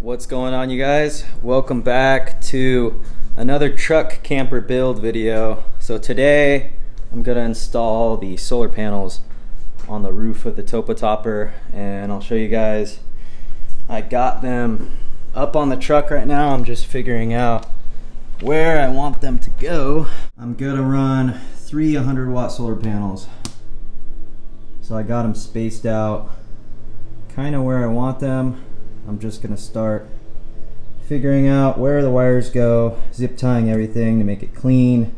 What's going on you guys? Welcome back to another truck camper build video. So today I'm gonna install the solar panels on the roof of the Topo Topper and I'll show you guys I got them up on the truck right now. I'm just figuring out where I want them to go. I'm gonna run three 100 watt solar panels. So I got them spaced out kind of where I want them. I'm just gonna start figuring out where the wires go, zip tying everything to make it clean.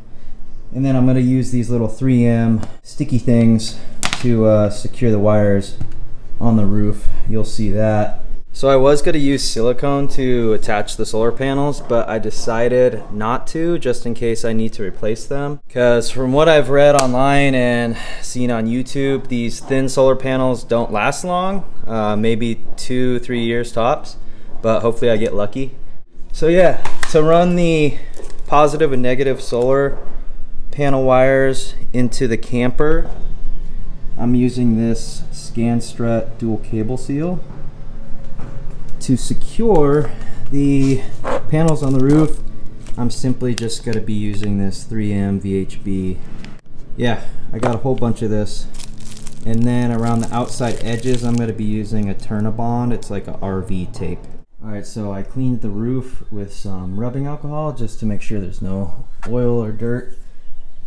And then I'm gonna use these little 3M sticky things to uh, secure the wires on the roof. You'll see that. So I was going to use silicone to attach the solar panels, but I decided not to just in case I need to replace them. Because from what I've read online and seen on YouTube, these thin solar panels don't last long, uh, maybe two, three years tops, but hopefully I get lucky. So yeah, to run the positive and negative solar panel wires into the camper, I'm using this Scanstrut dual cable seal to secure the panels on the roof, I'm simply just going to be using this 3M VHB. Yeah, I got a whole bunch of this. And then around the outside edges, I'm going to be using Eternabond. It's like a RV tape. Alright, so I cleaned the roof with some rubbing alcohol just to make sure there's no oil or dirt.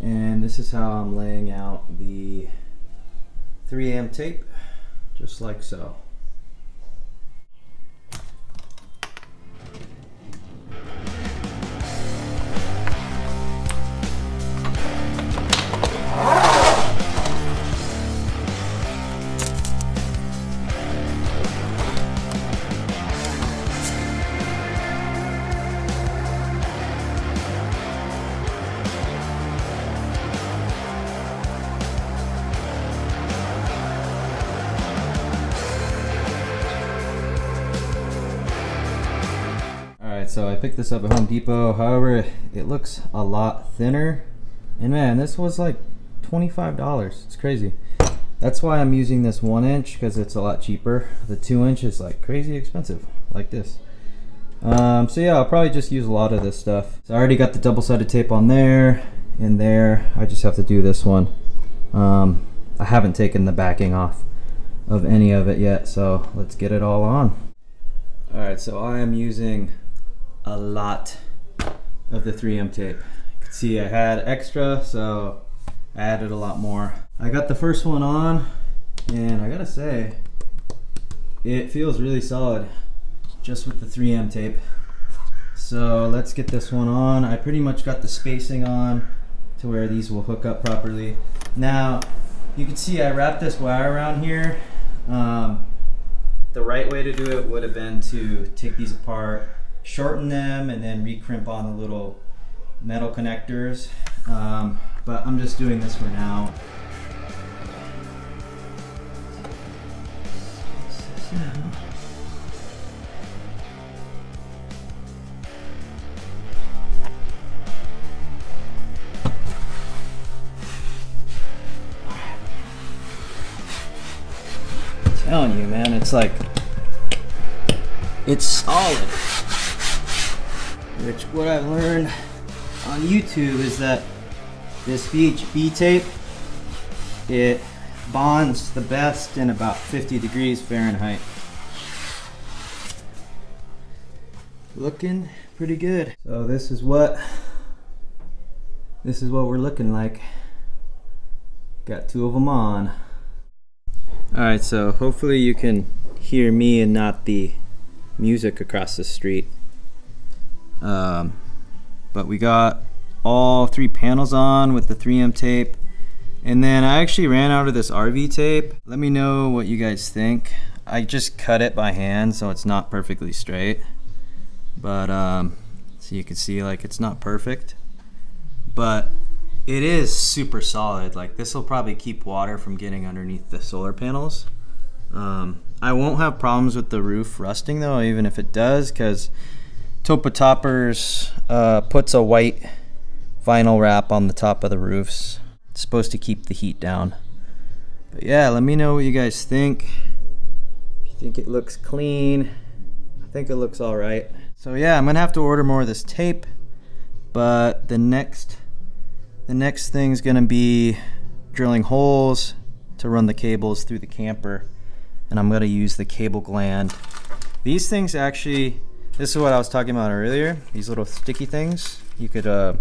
And this is how I'm laying out the 3M tape, just like so. So I picked this up at Home Depot. However, it looks a lot thinner. And man, this was like $25. It's crazy. That's why I'm using this one inch because it's a lot cheaper. The two inch is like crazy expensive, like this. Um, so yeah, I'll probably just use a lot of this stuff. So I already got the double-sided tape on there, in there. I just have to do this one. Um, I haven't taken the backing off of any of it yet, so let's get it all on. All right, so I am using a lot of the 3M tape. You can see I had extra, so I added a lot more. I got the first one on, and I gotta say, it feels really solid just with the 3M tape. So let's get this one on. I pretty much got the spacing on to where these will hook up properly. Now, you can see I wrapped this wire around here. Um, the right way to do it would have been to take these apart, shorten them and then recrimp on the little metal connectors. Um, but I'm just doing this for now. telling you, man, it's like, it's solid. Which what I've learned on YouTube is that this VHB tape, it bonds the best in about 50 degrees Fahrenheit. Looking pretty good. So this is what this is what we're looking like. Got two of them on. Alright, so hopefully you can hear me and not the music across the street. Um, but we got all three panels on with the 3M tape. And then I actually ran out of this RV tape. Let me know what you guys think. I just cut it by hand so it's not perfectly straight. But um, so you can see like it's not perfect. But it is super solid. Like this will probably keep water from getting underneath the solar panels. Um, I won't have problems with the roof rusting though, even if it does, because Topo Toppers uh, puts a white vinyl wrap on the top of the roofs. It's supposed to keep the heat down. But yeah, let me know what you guys think. If you think it looks clean, I think it looks all right. So yeah, I'm gonna have to order more of this tape, but the next, the next thing's gonna be drilling holes to run the cables through the camper, and I'm gonna use the cable gland. These things actually, this is what I was talking about earlier. These little sticky things you could uh,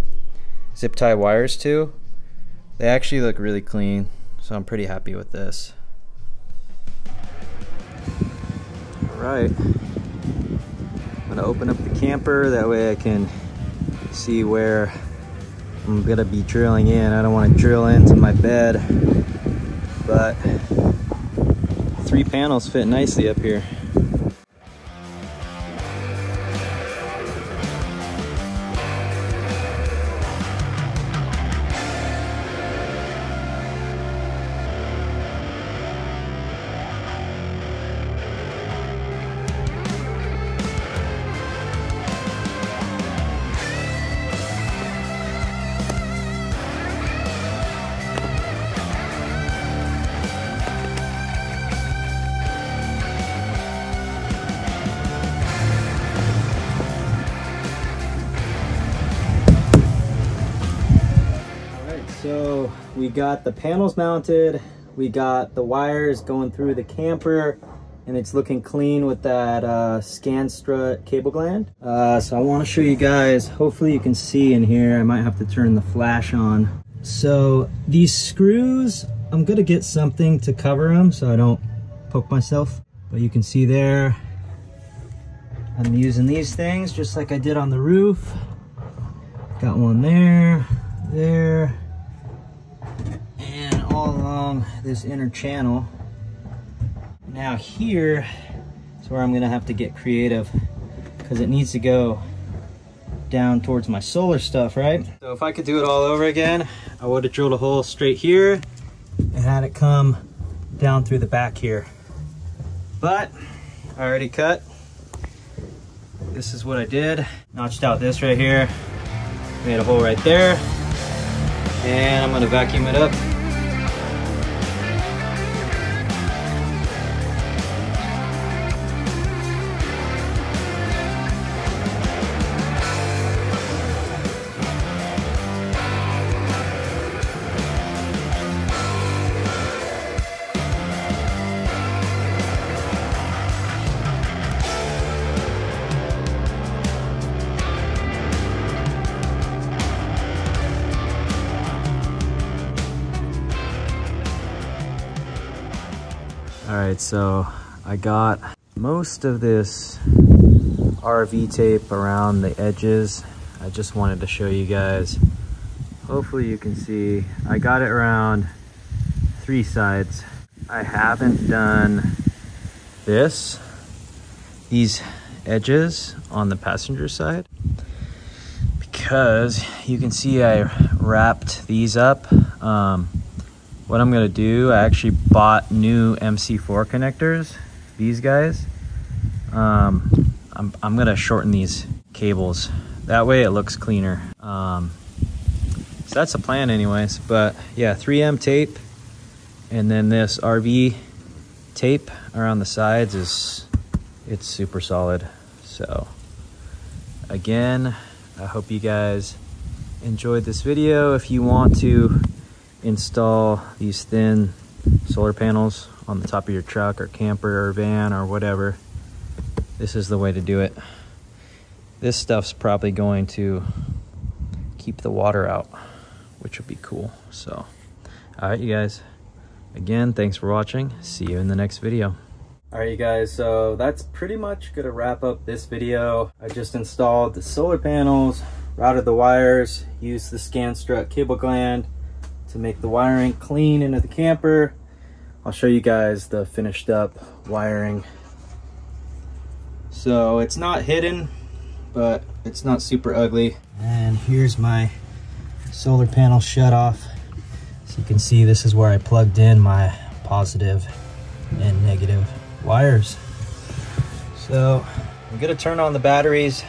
zip tie wires to. They actually look really clean, so I'm pretty happy with this. All right. I'm gonna open up the camper, that way I can see where I'm gonna be drilling in. I don't wanna drill into my bed, but three panels fit nicely up here. So we got the panels mounted, we got the wires going through the camper, and it's looking clean with that uh, Scanstrut cable gland. Uh, so I want to show you guys, hopefully you can see in here, I might have to turn the flash on. So these screws, I'm gonna get something to cover them so I don't poke myself. But you can see there, I'm using these things just like I did on the roof. Got one there, there, this inner channel. Now here is where I'm gonna have to get creative because it needs to go down towards my solar stuff, right? So if I could do it all over again, I would have drilled a hole straight here and had it come down through the back here. But I already cut. This is what I did. Notched out this right here, made a hole right there, and I'm gonna vacuum it up All right, so I got most of this RV tape around the edges. I just wanted to show you guys. Hopefully you can see, I got it around three sides. I haven't done this, these edges on the passenger side because you can see I wrapped these up. Um, what I'm gonna do, I actually bought new MC4 connectors, these guys. Um, I'm, I'm gonna shorten these cables. That way it looks cleaner. Um, so that's the plan anyways, but yeah, 3M tape and then this RV tape around the sides is, it's super solid. So again, I hope you guys enjoyed this video. If you want to install these thin solar panels on the top of your truck or camper or van or whatever, this is the way to do it. This stuff's probably going to keep the water out, which would be cool. So, all right, you guys. Again, thanks for watching. See you in the next video. All right, you guys, so that's pretty much gonna wrap up this video. I just installed the solar panels, routed the wires, used the Scanstrut cable gland, to make the wiring clean into the camper. I'll show you guys the finished up wiring. So it's not hidden, but it's not super ugly. And here's my solar panel shut off. So you can see this is where I plugged in my positive and negative wires. So I'm gonna turn on the batteries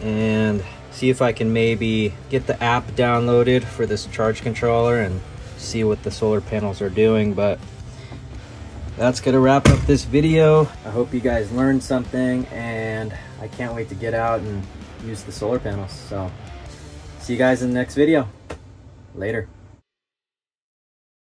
and see if I can maybe get the app downloaded for this charge controller and see what the solar panels are doing. But that's gonna wrap up this video. I hope you guys learned something and I can't wait to get out and use the solar panels. So see you guys in the next video. Later.